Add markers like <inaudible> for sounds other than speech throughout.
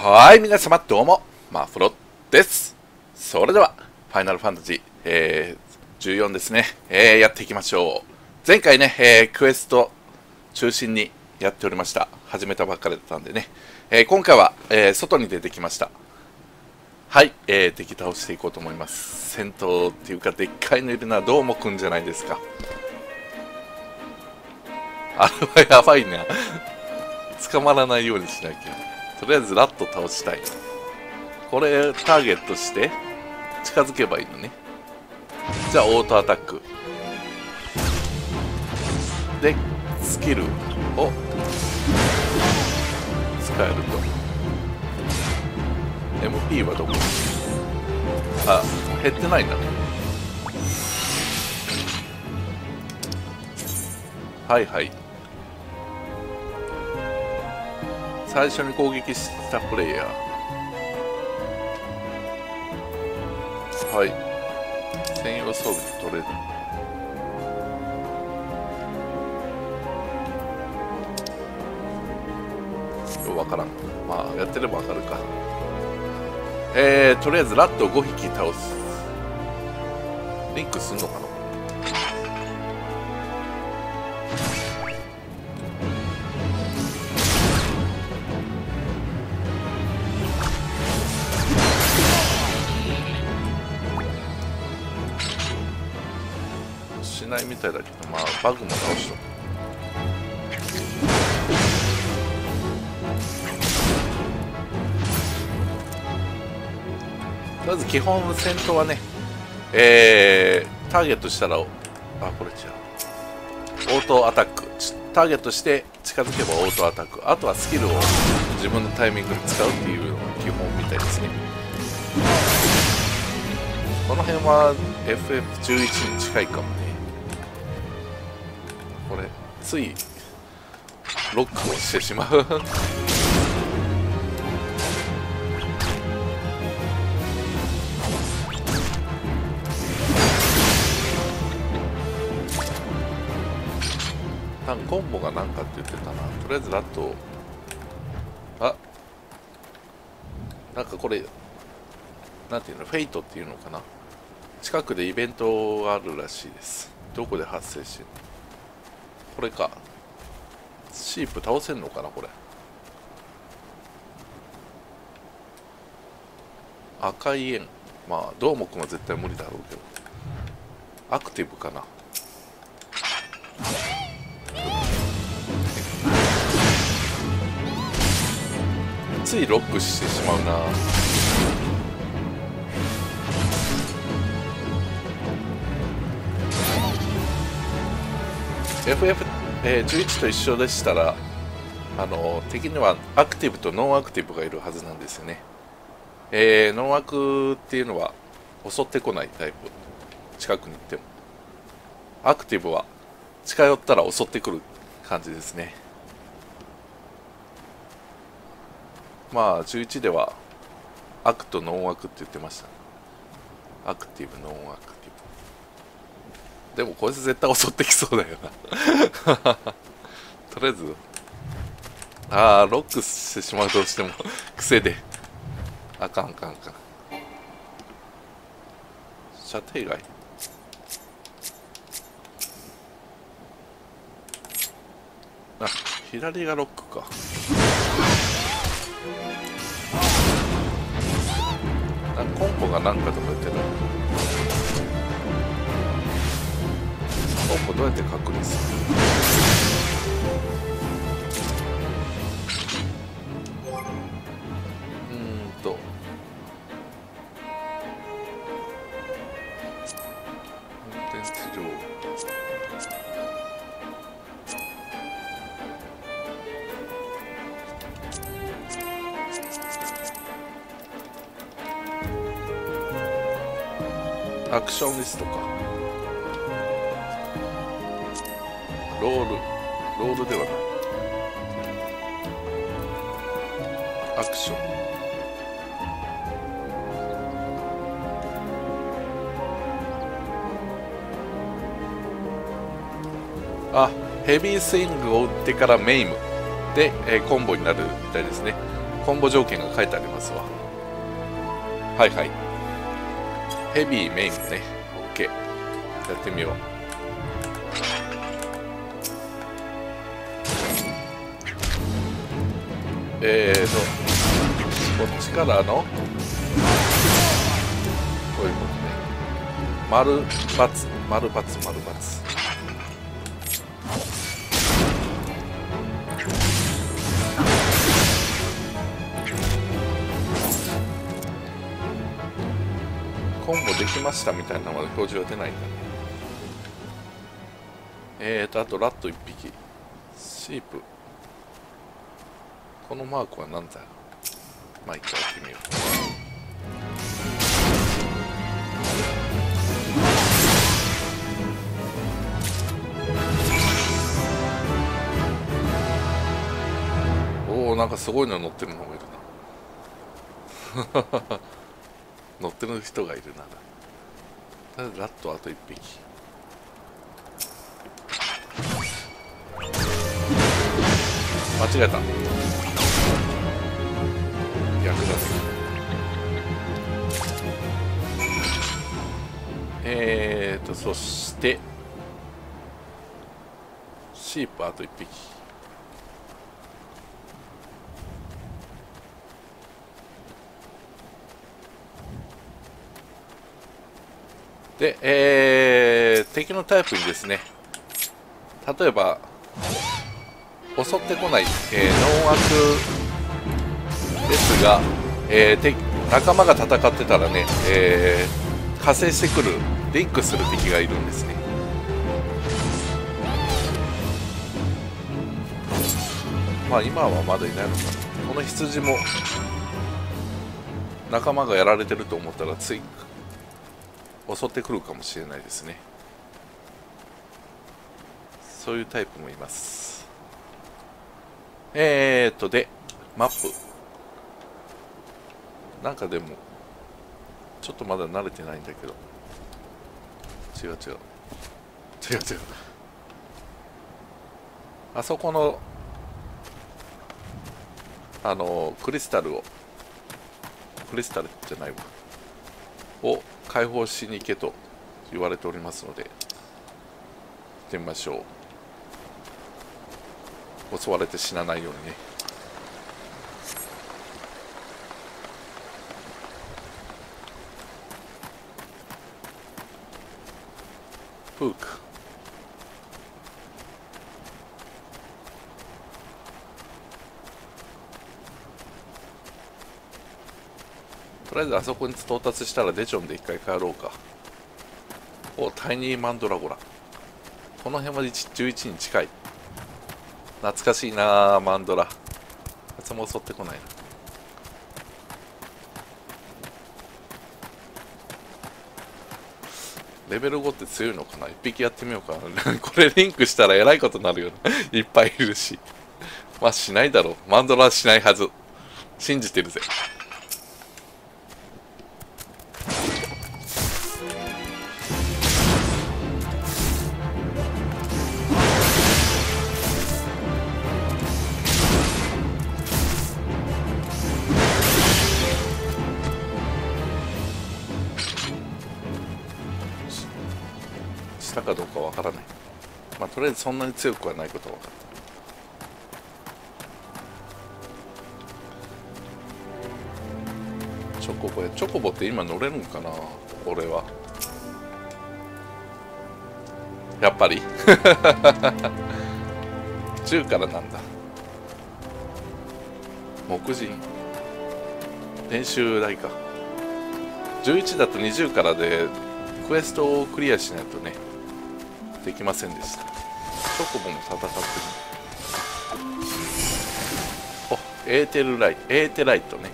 はい、皆様どうも、マフロです。それでは、ファイナルファンタジー、えー、14ですね、えー、やっていきましょう。前回ね、えー、クエスト中心にやっておりました。始めたばっかりだったんでね、え、今回は、え、外に出てきました。はい、えー、敵倒していこうと思います。戦闘っていうか、でっかいのいるのはどうもくんじゃないですか。あれはやばいな。捕まらないようにしなきゃ。とりあえずラット倒したい。これターゲットして近づけばいいのね。じゃあオートアタック。で、スキルを使えると。MP はどこ？あ、減ってないんだね。はいはい。最初に攻撃したプレイヤー。はい。専用装備で取れる。ようわからん。まあやってればわかるか。えー、とりあえずラットを5匹倒す。リンクすんのかな？みたいだけどまあバグも倒しとくとりあえず基本戦闘はねえー、ターゲットしたらあこれ違う。オートアタック。ターゲットして近づけばオートアタック。あとはスキルを自分のタイミングで使うっていうのが基本みたいですね。この辺は FF11 に近いかもね。ついロックをしてしまう。なんコンボが何かって言ってたな。とりあえずラットあ。なんかこれなんていうの？フェイトっていうのかな。近くでイベントがあるらしいです。どこで発生してるの？これか。シープ倒せんのかなこれ。赤い円。まあどーもくんは絶対無理だろうけど。アクティブかな。ついロックしてしまうな。FF11 と一緒でしたらあの敵にはアクティブとノンアクティブがいるはずなんですよね。えー、ノンアクっていうのは襲ってこないタイプ。近くに行っても。アクティブは近寄ったら襲ってくる感じですね。まあ11ではアクとノンアクって言ってました、アクティブノンアク。でもこいつ絶対襲ってきそうだよな。<laughs> とりあえず。ああロックしてしまうとしても <laughs> 癖で。あかんあかんあかん。射程外。あ左がロックか。あコンボが何かとか言ってたコンボどうやって確認する。うんと。コンテンツ上アクションリストか。ロールロールではない。アクション。あヘビースイングを打ってからメイム。で、えーコンボになるみたいですね。コンボ条件が書いてありますわ。はいはい。ヘビーメインね。OK やってみよう。えーとこっちからのこういうことね丸×丸×丸×コンボできましたみたいなまで表示は出ないんだねえーとあとラット1匹シープこのマークは何だまあ一回やってみよう。おおなんかすごいの乗ってるのがいるな。<laughs> 乗ってる人がいるな。ただラットあと1匹。間違えた。逆だえーとそしてシープあと1匹。で、えー、敵のタイプにですね例えば襲ってこない、えー、ノンアクですが、えー、仲間が戦ってたらね、えー、加勢してくるリンクする敵がいるんですね。まあ今はまだいないのかな。この羊も仲間がやられてると思ったらつい襲ってくるかもしれないですね。そういうタイプもいます。えー、っとでマップ。なんかでもちょっとまだ慣れてないんだけど。違う違う。違う違う。あそこのあのクリスタルをクリスタルじゃないわ。を解放しに行けと言われておりますので行ってみましょう。襲われて死なないようにね。プークとりあえずあそこに到達したらデジョンで一回帰ろうか。おタイニーマンドラゴラ。この辺まで11に近い。懐かしいなマンドラ。あいつも襲ってこないな。レベル5って強いのかな？一匹やってみようかな。<laughs> これリンクしたらえらいことになるよ <laughs> いっぱいいるし。まあしないだろう。マンドラはしないはず。信じてるぜ。そんなに強くはないことは分かった。チョコボチョコボって今乗れるんかな？俺は。やっぱり。<laughs> 10からなんだ。木人練習台か。11だと20からでクエストをクリアしないとねできませんでした。チョコボも戦ってるおエーテルライト。エーテライトね。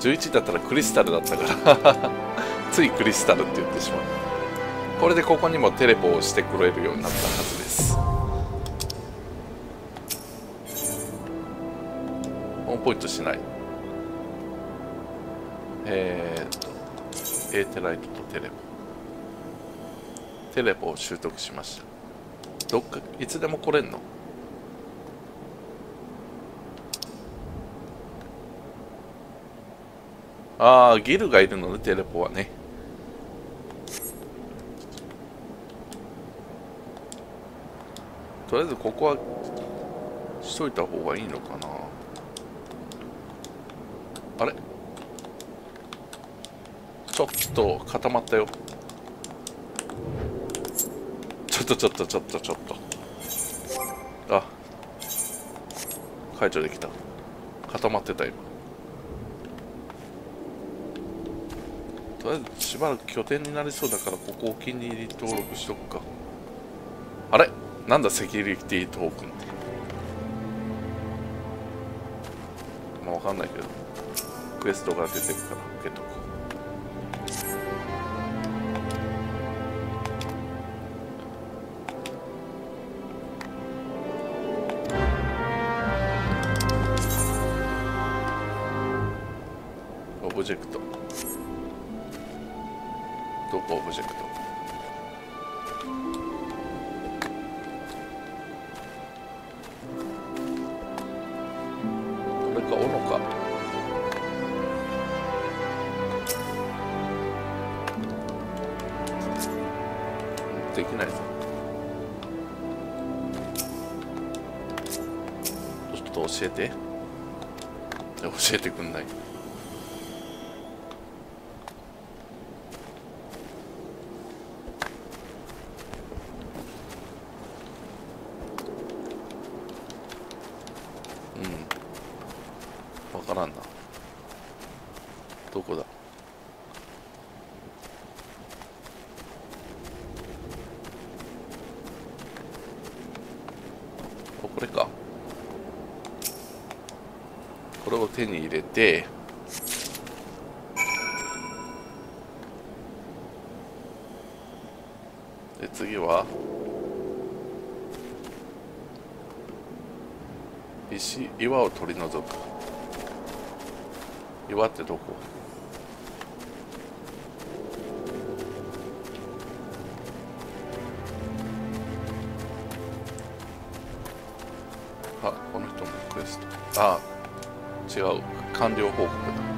11だったらクリスタルだったから。<laughs> ついクリスタルって言ってしまう。これでここにもテレポをしてくれるようになったはずです。オンポイントしない。えー、っとエーテライトとテレポ。テレポを習得しました。どっかいつでも来れんの？ああギルがいるのでテレポはね。とりあえずここはしといた方がいいのかな。あれ？ちょっと固まったよちょっとちょっとちょっとちょっと。あ。解除できた。固まってた今。とりあえずしばらく拠点になりそうだからここお気に入り登録しとくか。あれ？なんだセキュリティトークン。ってまあわかんないけど。クエストが出てるから受けとくオ手に入れてで次は石岩を取り除く。岩ってどこ？完了報告だ。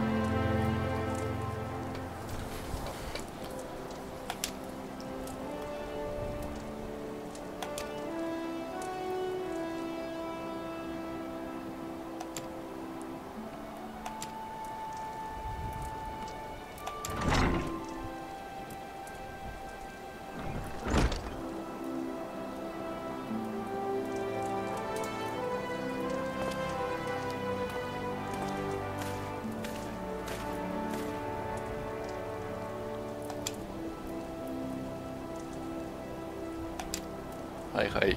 はいはい。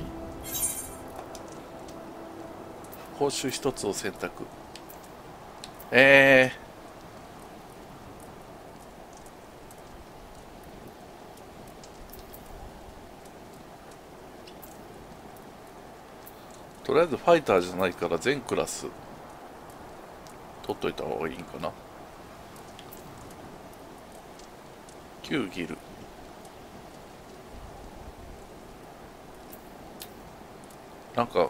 報酬一つを選択。えー、とりあえずファイターじゃないから全クラス。取っといた方がいいんかな。9ギル。なんか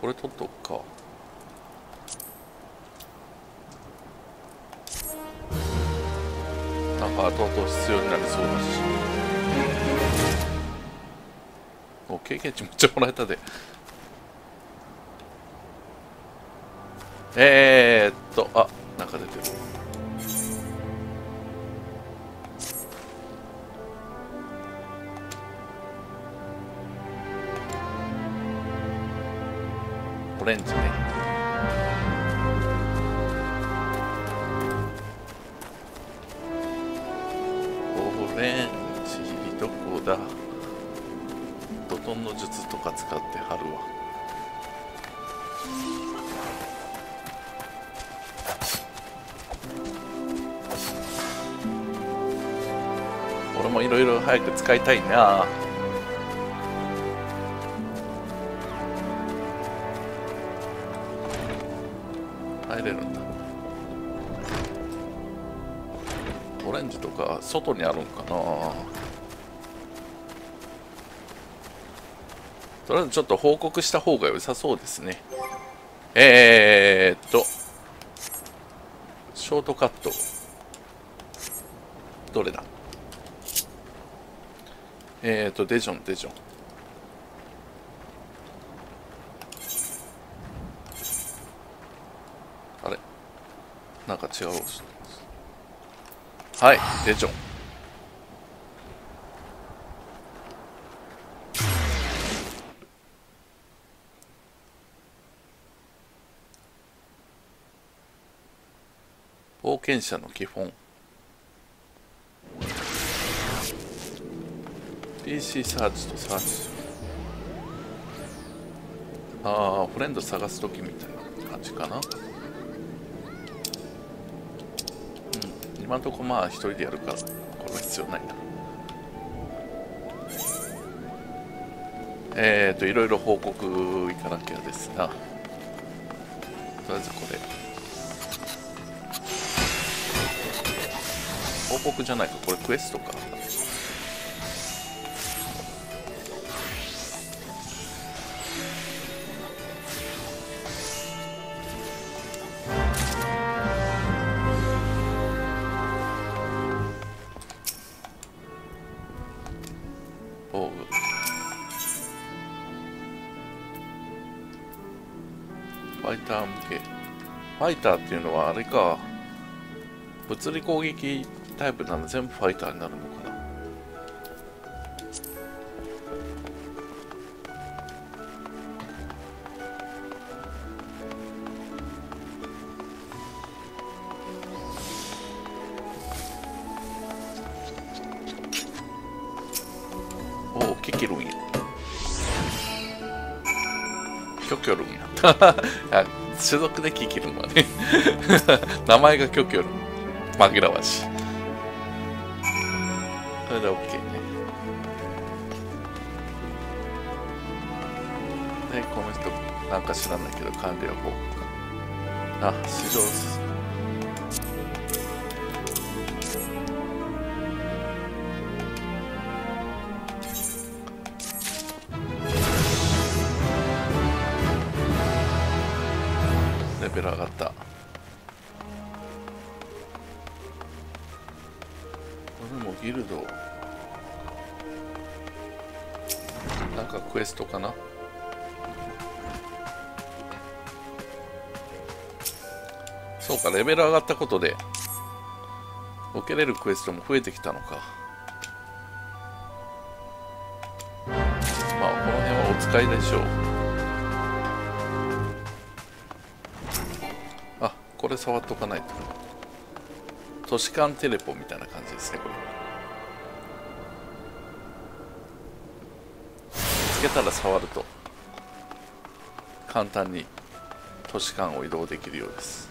これ取っとくか。なんか後々必要になりそうだし。お経験値めっちゃもらえたで。えー、っとあなんか出てる。オレンジね。オレンジどこだ。ドトンの術とか使って貼るわ。俺もいろいろ早く使いたいな。入れるんだ。オレンジとか外にあるんかな。とりあえずちょっと報告した方が良さそうですね。えー、っとショートカット。どれだ？えっ、とデジョンデジョン。なんか違う。はいデジョン冒険者の基本。PC サーチとサーチああフレンド探す時みたいな感じかな。今んとこまあ一人でやるからこれは必要ないな。えっ、ー、といろいろ報告いかなきゃですがとりあえずこれ。報告じゃないか。これクエストか。ファイターっていうのはあれか物理攻撃タイプなの全部ファイターになるのかな。おおキキルンや。キョキョルンや。<laughs> 所属でキキルンはね。<laughs> 名前がキョキョルン紛らわしい。れで OK ね。でこの人なんか知らないけど管理はこう。あ市場レベル上がった。俺もギルド。なんかクエストかな？そうかレベル上がったことで受けれるクエストも増えてきたのか。まあこの辺はお使いでしょう。これ触っとかないと都市間テレポみたいな感じですねこれ。見つけたら触ると。簡単に都市間を移動できるようです。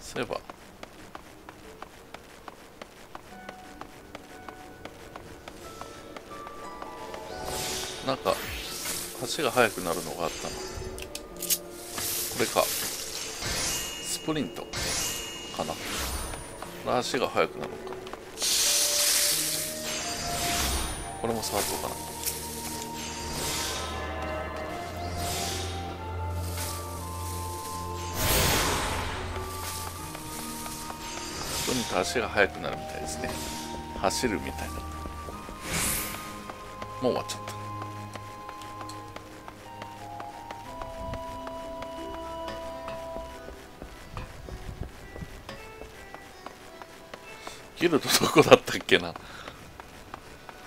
そういえばなんか橋が速くなるのがあったな。これか。スプリント。かな。足が速くなるのか。これも触っとうかな。とにかく足が速くなるみたいですね。走るみたいな。もう終わっちゃった。ギルドどこだったっけな。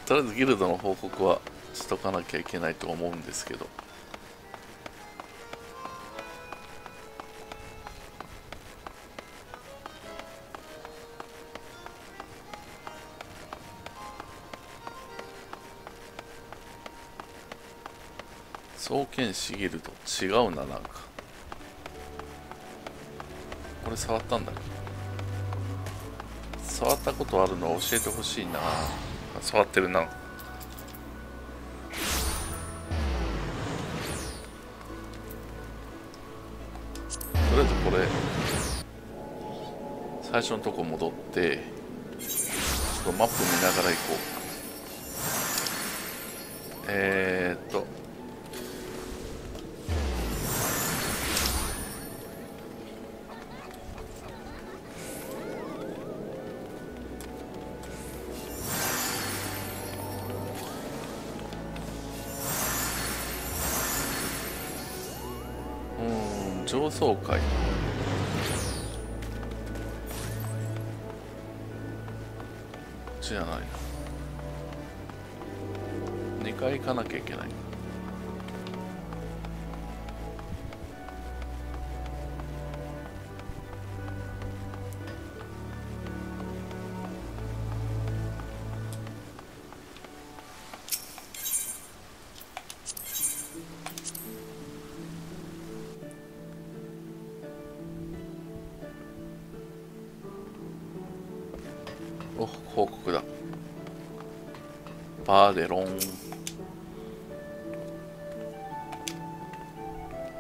とりあえずギルドの報告はしとかなきゃいけないと思うんですけど。創建士ギルド違うななんか。これ触ったんだっけ？触ったことあるの教えてほしいな。触ってるな。とりあえずこれ最初のとこ戻ってちょっとマップ見ながら行こう。えー、っとそうかい。じゃない。2回行かなきゃいけない。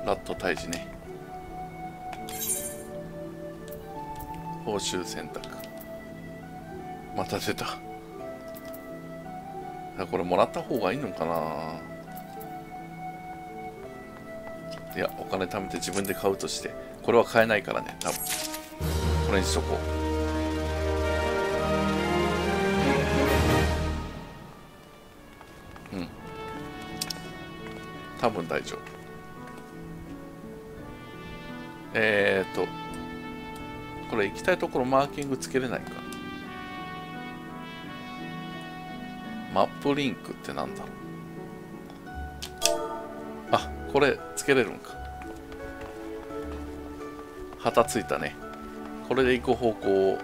ラット退治ね。報酬選択。また出た。これもらった方がいいのかな。いやお金貯めて自分で買うとして。これは買えないからね多分。これにしとこう。多分大丈夫。えーとこれ行きたいところマーキングつけれないか。マップリンクってなんだろう。あこれつけれるんか。旗ついたね。これで行く方向を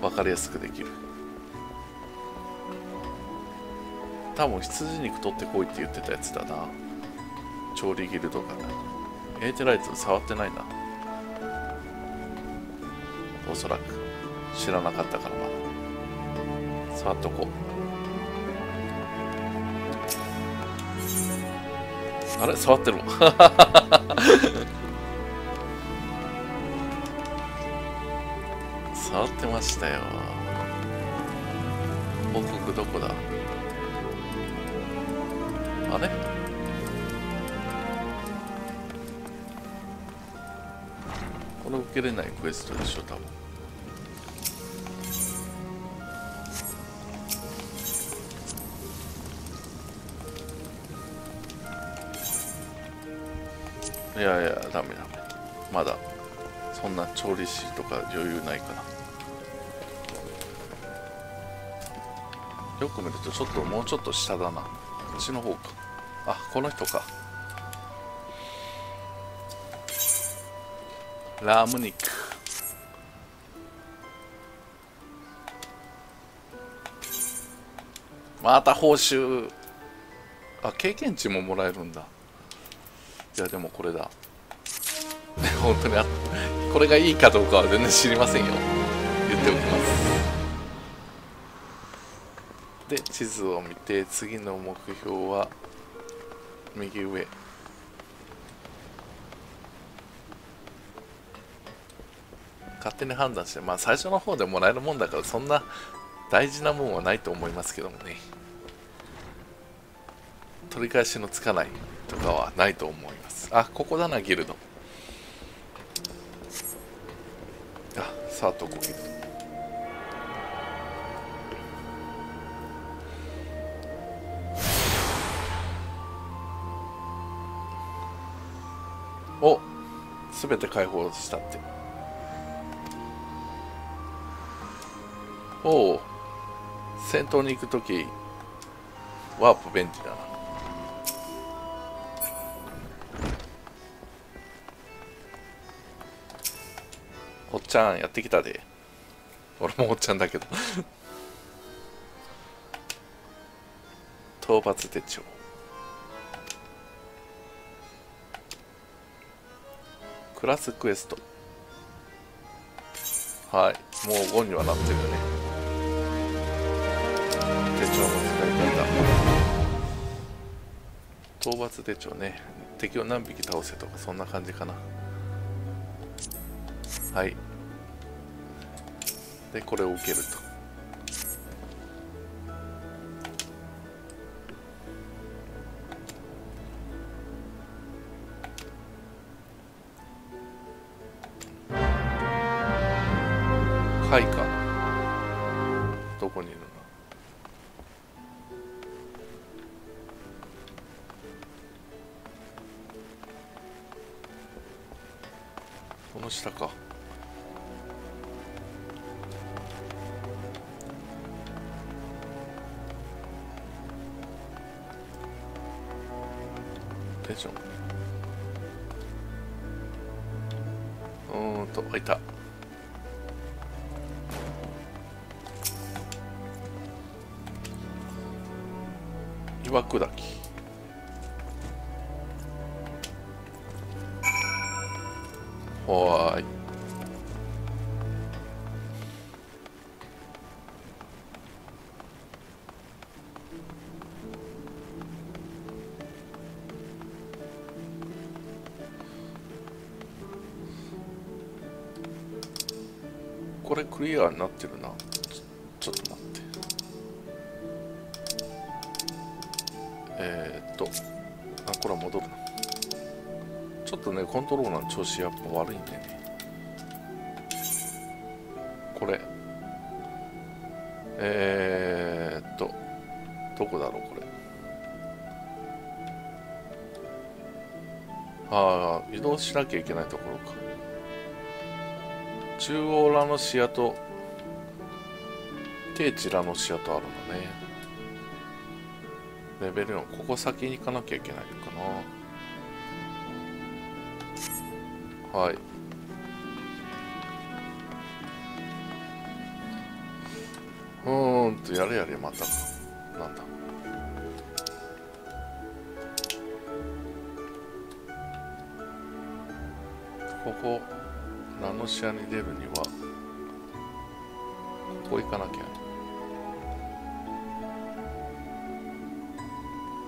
分かりやすくできる。多分羊肉取ってこいって言ってたやつだな。調理ギルドがエーテライト触ってないな。おそらく。知らなかったからまだ。触っとこう。あれ？触ってる <laughs> 触ってましたよ。報告どこだ？あれ？これ受けれないクエストでしょ多分。いやいやダメダメ。まだ。そんな調理師とか余裕ないから。よく見るとちょっともうちょっと下だな。こっちの方か。あこの人か。ラム肉。また報酬。あ経験値ももらえるんだ。いやでもこれだ。本当にあこれがいいかどうかは全然知りませんよ。言っておきます。で地図を見て次の目標は右上。勝手に判断してまあ最初の方でもらえるもんだからそんな大事なもんはないと思いますけどもね。取り返しのつかないとかはないと思います。あここだなギルド。あさあどこギルド？すべて解放したって。おお戦闘に行くときワープ便利だな。おっちゃんやってきたで。俺もおっちゃんだけど。<laughs> 討伐手帳。クラスクエスト。はい。もう5にはなってるね。手帳の使い方討伐手帳ね。敵を何匹倒せとかそんな感じかな。はい。でこれを受けると。どこにいるの？この下か。テンション。うーんとあいた。岩砕きはい。これクリアになってる。えー、っとあこれは戻るな。ちょっとねコントローラーの調子やっぱ悪いんでね。これ。えー、っとどこだろうこれ。ああ移動しなきゃいけないところか。中央ラノシアと低地ラノシアとあるのね。レベル4ここ先に行かなきゃいけないかな。はい。うんとやれやれまた。なんだ。ここラノシアに出るにはここ行かなきゃ。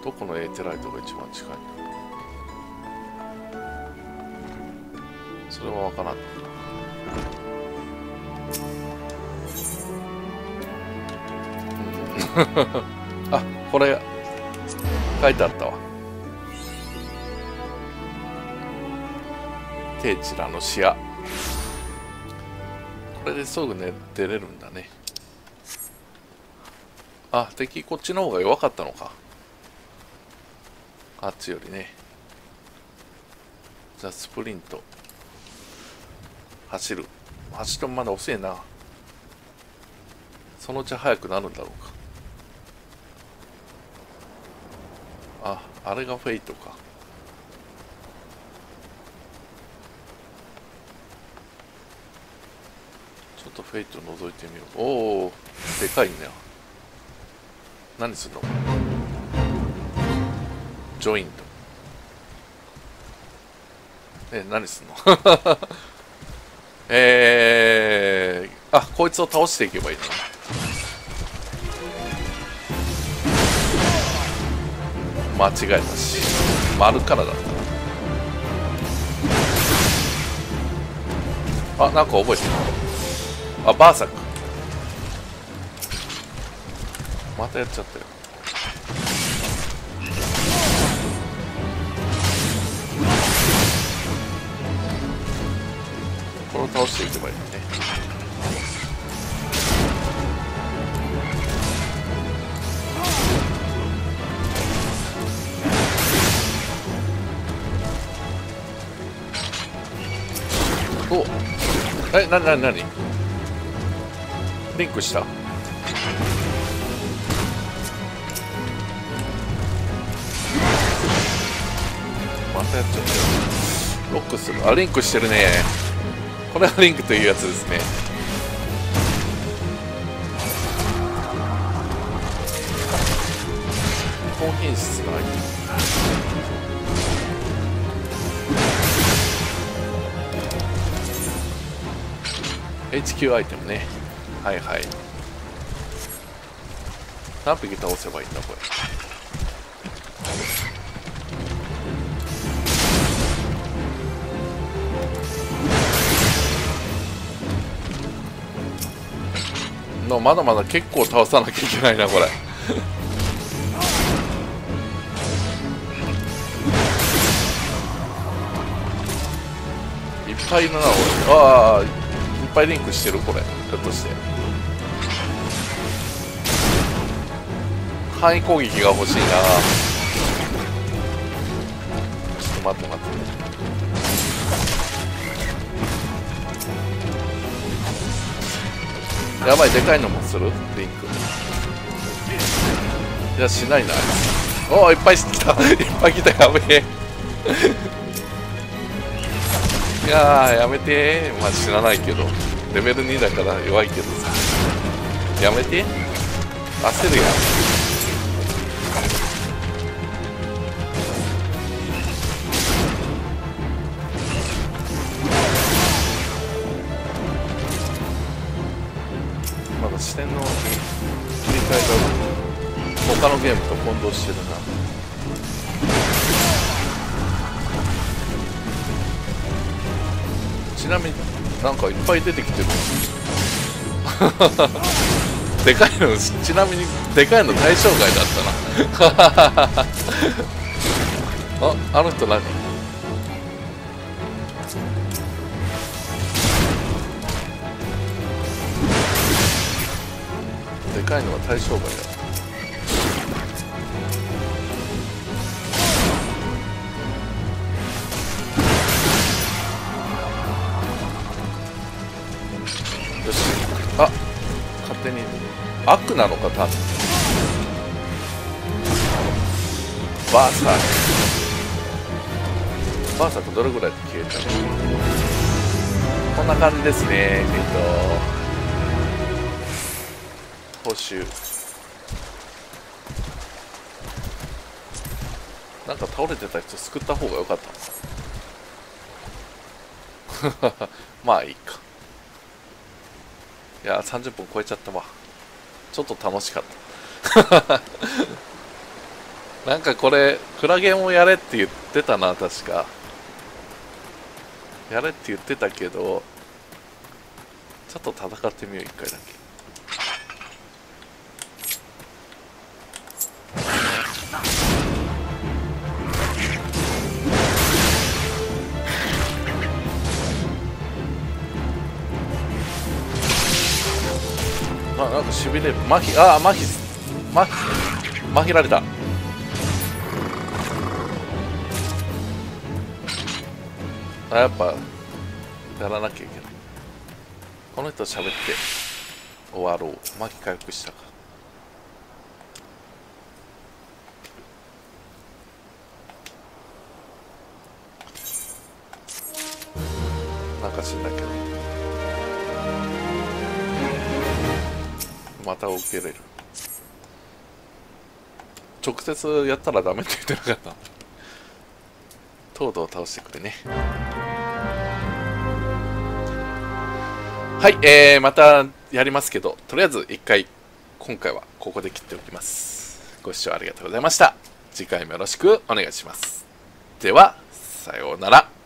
どこのエーテライトが一番近いそれは分からん。<laughs> あこれ書いてあったわ。テーチラの視野。これですぐね出れるんだね。あ敵こっちの方が弱かったのか。あっちよりね。じゃあスプリント。走る。走ってもまだ遅いな。そのうち速くなるんだろうか。ああれがフェイトか。ちょっとフェイト覗いてみよう。おおでかいね何するの？ジョイント。え何すんの？<laughs> えー、あこいつを倒していけばいいの間違えたし。丸からだった。あなんか覚えてる。あバーサク。またやっちゃったよしていけばいいね。おえなになになに？リンクした？またやっちゃったよ。ロックする。あリンクしてるね。これはリンクというやつですね。高品質アイテム HQ アイテムね。はいはい。何匹倒せばいいんだこれ。のまだまだ結構倒さなきゃいけないなこれ。いっぱいいるな俺。ああいっぱいリンクしてるこれ。ひょっとして。範囲攻撃が欲しいな。ちょっと待って待って。やばいでかいのもする？リンク。いやしないな。おおいっぱい来た。いっぱい来たやべえ。いややめて。まあ知らないけど。レベル2だから弱いけどさ。やめて。焦るやん。ぱい出てきてる。<laughs> でかいのちなみにでかいの対象外だったな。<laughs> ああの人何？でかいのは対象外だ悪なのか多分バーサー。クバーサークどれぐらいで消えたのこんな感じですね。えっと。報酬なんか倒れてた人救った方が良かった。の <laughs> かまあいいか。いや30分超えちゃったわ。ちょっと楽しかった。<laughs> なんかこれクラゲもやれって言ってたな確か。やれって言ってたけどちょっと戦ってみよう一回だけ。あなんかしびれる麻痺あ麻痺。麻痺麻痺られた。あやっぱやらなきゃいけない。この人喋って終わろう。麻痺回復したか。なんか知んないけど。また受けれる。直接やったらダメって言ってなかったトードを倒してくれね。はいえー、またやりますけどとりあえず一回今回はここで切っておきます。ご視聴ありがとうございました。次回もよろしくお願いします。ではさようなら。